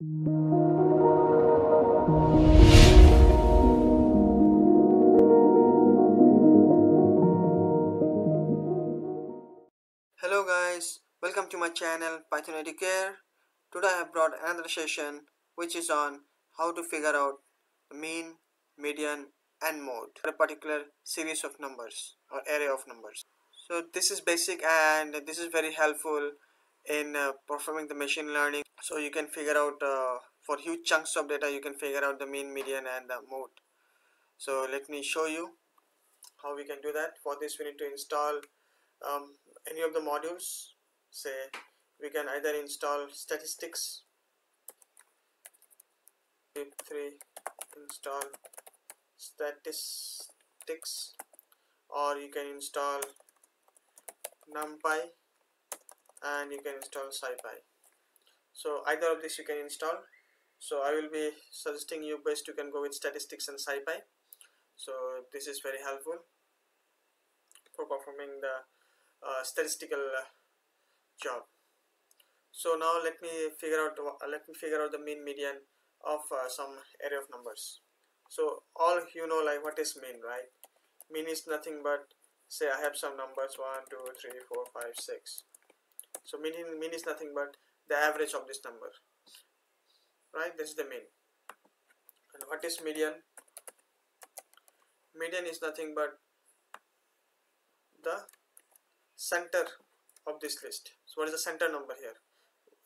Hello guys, welcome to my channel Python Educare. Today I have brought another session which is on how to figure out the mean, median and mode for a particular series of numbers or array of numbers. So this is basic and this is very helpful in uh, performing the machine learning. So you can figure out uh, for huge chunks of data you can figure out the mean, median and the mode. So let me show you how we can do that. For this we need to install um, any of the modules. Say we can either install statistics. Pip3 install statistics. Or you can install numpy and you can install scipy so either of this you can install. So I will be suggesting you best you can go with statistics and scipy so this is very helpful for performing the uh, statistical uh, job. So now let me figure out uh, let me figure out the mean median of uh, some array of numbers. So all you know like what is mean right? Mean is nothing but say I have some numbers 1 2 3 4 5 6 so mean, mean is nothing but the average of this number. Right? This is the mean and what is median median is nothing but the center of this list. So what is the center number here?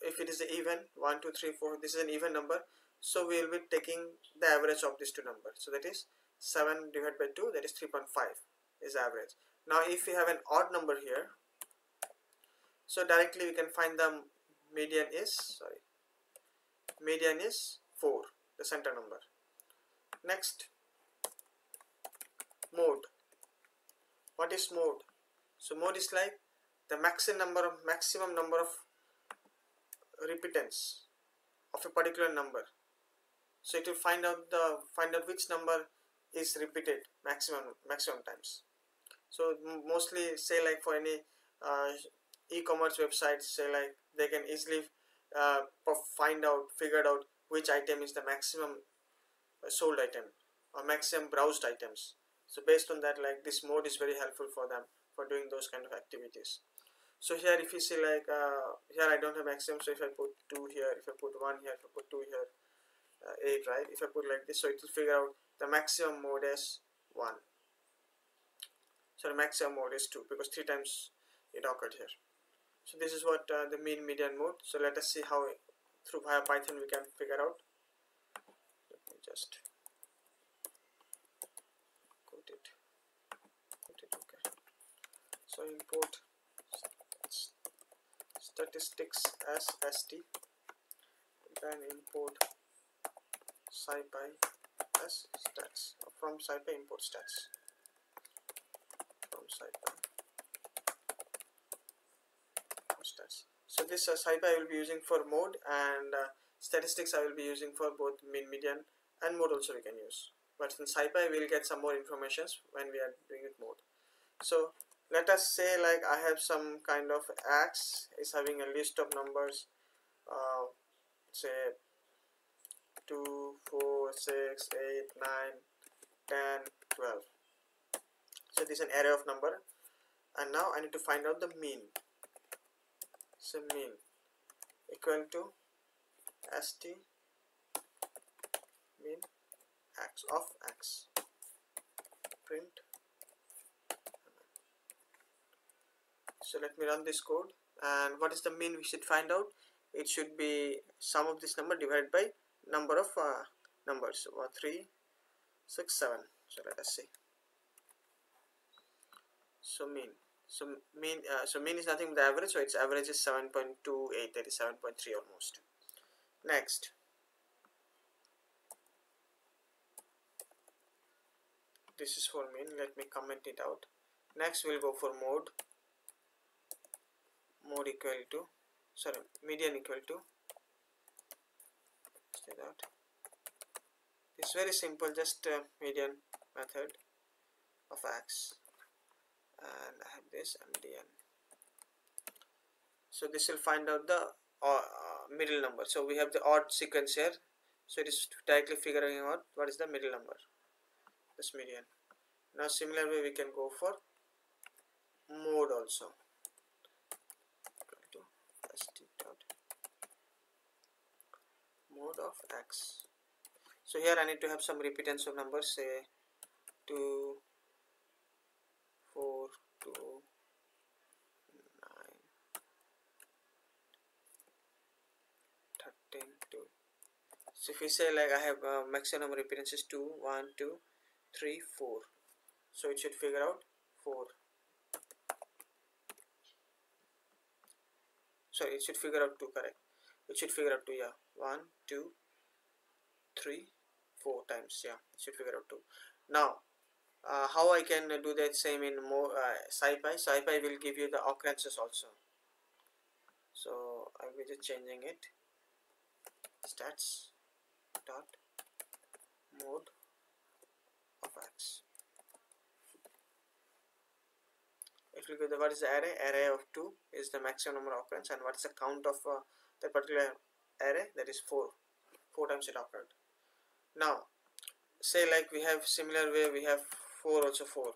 If it is even 1 2 3 4 this is an even number. So we will be taking the average of these two numbers. So that is 7 divided by 2 that is 3.5 is average. Now if we have an odd number here so directly we can find the median is sorry median is 4 the center number. Next mode. What is mode? So mode is like the maximum number of maximum number of repeatance of a particular number. So it will find out the find out which number is repeated maximum maximum times. So mostly say like for any uh, e-commerce websites say like they can easily uh, find out figured out which item is the maximum sold item or maximum browsed items. So based on that like this mode is very helpful for them for doing those kind of activities. So here if you see like uh, here I don't have maximum so if I put 2 here if I put 1 here if I put 2 here uh, 8 right? If I put like this so it will figure out the maximum mode is 1 so the maximum mode is 2 because 3 times it occurred here so this is what uh, the mean median mode. So let us see how through via python we can figure out. Let me just quote it. Okay. so import statistics as st then import scipy as stats. From scipy import stats. From scipy so this uh, scipy I will be using for mode and uh, statistics I will be using for both mean median and mode also we can use. But in scipy we will get some more informations when we are doing it mode. So let us say like I have some kind of x is having a list of numbers uh, say 2 4 6 8 9 10 12 so this is an array of number. And now I need to find out the mean so mean equal to st mean x of x print. So let me run this code. And what is the mean we should find out? It should be sum of this number divided by number of uh, numbers. So, uh, 3 6 7 so let us see. So mean so mean uh, so mean is nothing but the average so its average is 7.28 that is 7.3 almost. Next. This is for mean let me comment it out. Next we'll go for mode. Mode equal to sorry median equal to. Say that. It's very simple just uh, median method of x and I have this mdn so this will find out the uh, middle number. So we have the odd sequence here. So it is directly figuring out what is the middle number this median. Now similarly we can go for mode also. Mode of x. So here I need to have some repeatance of numbers say 2 4 2 9 13 2 so if we say like I have uh, maximum is 2 1 2 3 4 so it should figure out 4 sorry it should figure out 2 correct? It should figure out 2 yeah. 1 2 3 4 times yeah. It should figure out 2 now uh, how I can do that same in more uh, SciPy SciPy will give you the occurrences also. So I will be just changing it. Stats dot mode of x if you go the what is the array? Array of 2 is the maximum number of occurrence and what is the count of uh, that particular array? That is 4 4 times it occurred. Now say like we have similar way we have 4 also 4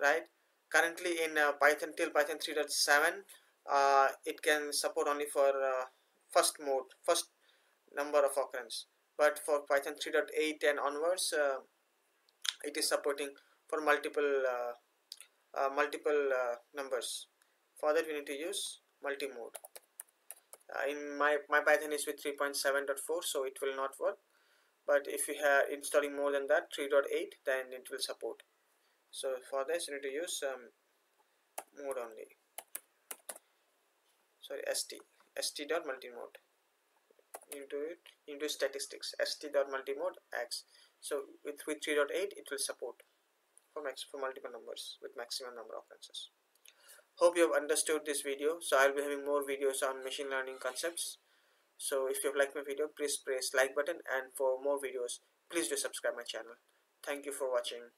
right? Currently in uh, python till python 3.7 uh, it can support only for uh, first mode first number of occurrence. But for python 3.8 and onwards uh, it is supporting for multiple uh, uh, multiple numbers. For that we need to use multi-mode. In my my python is with 3.7.4 so it will not work. But if you have installing more than that 3.8 then it will support so for this you need to use um, mode only. Sorry st st dot multimode. Into it into statistics. St dot multimode x so with with 3.8 it will support for max for multiple numbers with maximum number of answers hope you have understood this video. So i'll be having more videos on machine learning concepts. So if you have liked my video please press like button. And for more videos please do subscribe my channel. Thank you for watching